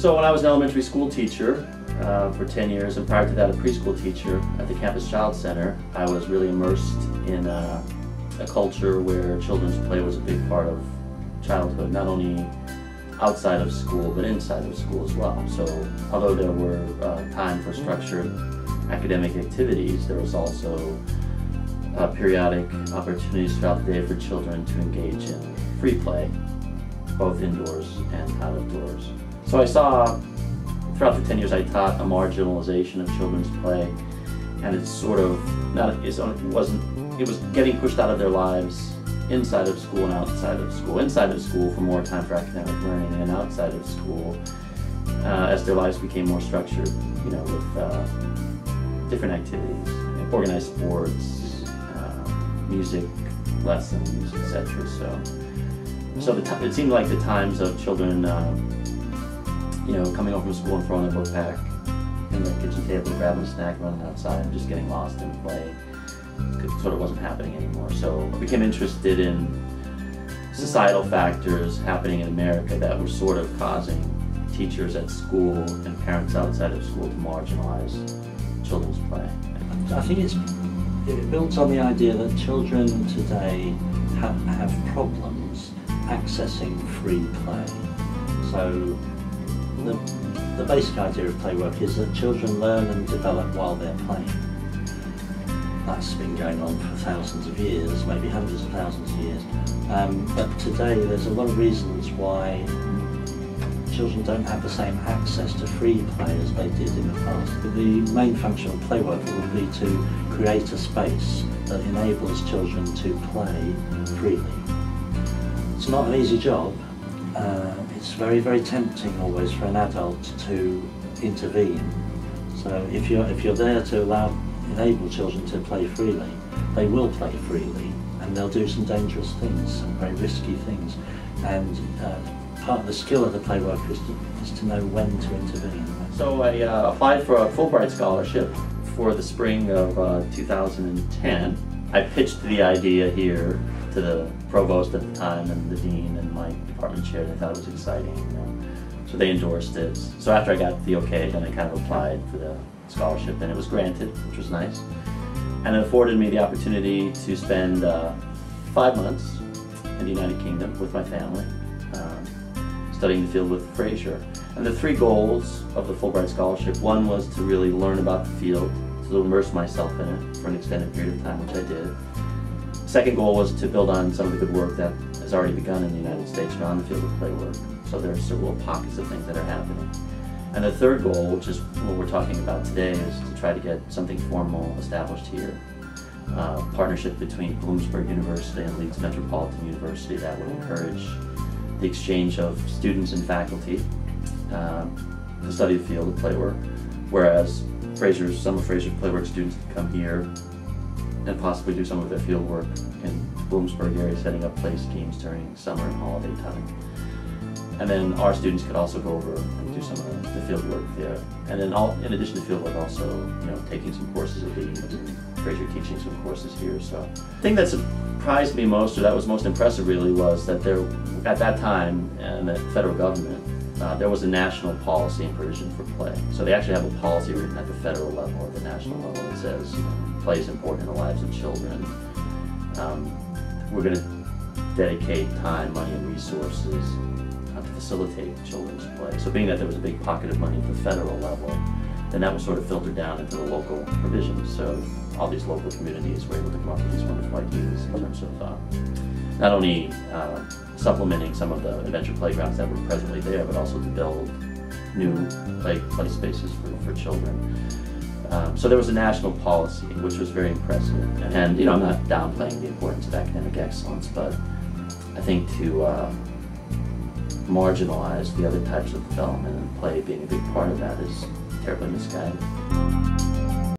So when I was an elementary school teacher uh, for 10 years, and prior to that a preschool teacher at the Campus Child Center, I was really immersed in uh, a culture where children's play was a big part of childhood, not only outside of school, but inside of school as well. So although there were uh, time for structured academic activities, there was also uh, periodic opportunities throughout the day for children to engage in free play, both indoors and out of doors. So I saw, throughout the 10 years I taught, a marginalization of children's play, and it's sort of, not, it wasn't, it was getting pushed out of their lives inside of school and outside of school. Inside of school for more time for academic learning, and outside of school uh, as their lives became more structured, you know, with uh, different activities, organized sports, uh, music lessons, etc. So, so the it seemed like the times of children, um, you know, coming home from school and throwing a book pack in the kitchen table, grabbing a snack, running outside, and just getting lost in play sort of wasn't happening anymore. So I became interested in societal factors happening in America that were sort of causing teachers at school and parents outside of school to marginalize children's play. I think it's it builds on the idea that children today have, have problems accessing free play. So the, the basic idea of play work is that children learn and develop while they're playing that's been going on for thousands of years, maybe hundreds of thousands of years. Um, but today there's a lot of reasons why children don't have the same access to free play as they did in the past. The main function of playwork will be to create a space that enables children to play freely. It's not an easy job. Uh, it's very, very tempting always for an adult to intervene. So if you're, if you're there to allow enable children to play freely, they will play freely and they'll do some dangerous things, some very risky things. And uh, part of the skill of the play worker is to, is to know when to intervene. So I uh, applied for a Fulbright scholarship for the spring of uh, 2010. I pitched the idea here to the provost at the time and the dean and my department chair. They thought it was exciting. You know? So they endorsed it. So after I got the okay, then I kind of applied for the scholarship and it was granted, which was nice. And it afforded me the opportunity to spend uh, five months in the United Kingdom with my family, um, studying the field with Fraser. And the three goals of the Fulbright Scholarship, one was to really learn about the field, to immerse myself in it for an extended period of time, which I did. Second goal was to build on some of the good work that has already begun in the United States around the field of play work. So there are several pockets of things that are happening. And the third goal, which is what we're talking about today, is to try to get something formal established here. Uh, partnership between Bloomsburg University and Leeds Metropolitan University that would encourage the exchange of students and faculty um, to study the field of playwork, whereas Fraser's, some of Fraser's playwork students come here and possibly do some of their field work in Bloomsburg area, setting up play schemes during summer and holiday time. And then our students could also go over and do some of the, field work there. And then all, in addition to field work, also, you know, taking some courses at the Fraser teaching some courses here. So the thing that surprised me most, or that was most impressive really, was that there, at that time, and the federal government, uh, there was a national policy and provision for play. So they actually have a policy written at the federal level or the national level that says play is important in the lives of children. Um, we're going to dedicate time, money, and resources to facilitate children's play. So being that there was a big pocket of money at the federal level, then that was sort of filtered down into the local provisions. So all these local communities were able to come up with these wonderful ideas in terms of uh, not only uh, supplementing some of the adventure playgrounds that were presently there, but also to build new play, play spaces for, for children. Um, so there was a national policy, which was very impressive. And, you know, I'm not downplaying the importance of academic excellence, but I think to uh, marginalize the other types of development and play being a big part of that is terribly misguided.